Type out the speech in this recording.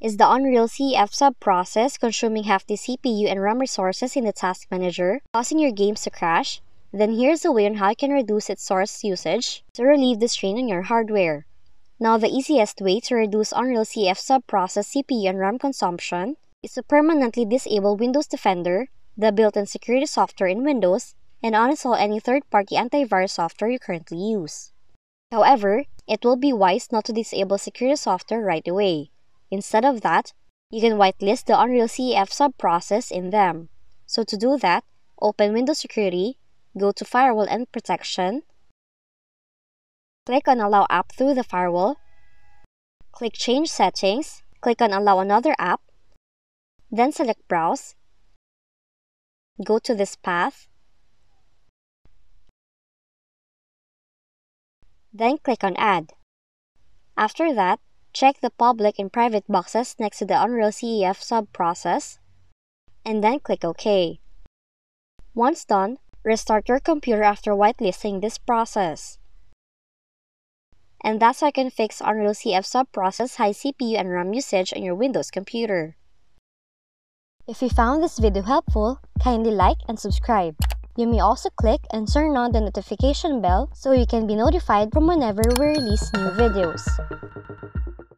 Is the Unreal CEF sub-process consuming the CPU and RAM resources in the Task Manager, causing your games to crash? Then here's a way on how you can reduce its source usage to relieve the strain on your hardware. Now the easiest way to reduce Unreal CEF sub-process CPU and RAM consumption is to permanently disable Windows Defender, the built-in security software in Windows, and uninstall any third-party antivirus software you currently use. However, it will be wise not to disable security software right away. Instead of that, you can whitelist the Unreal CEF sub-process in them. So to do that, open Windows Security, go to Firewall and Protection, click on Allow App through the firewall, click Change Settings, click on Allow another app, then select Browse, go to this path, then click on Add. After that, check the public and private boxes next to the Unreal CEF sub-process, and then click OK. Once done, restart your computer after whitelisting this process. And that's how you can fix Unreal CEF sub-process high CPU and RAM usage on your Windows computer. If you found this video helpful, kindly like and subscribe. You may also click and turn on the notification bell so you can be notified from whenever we release new videos.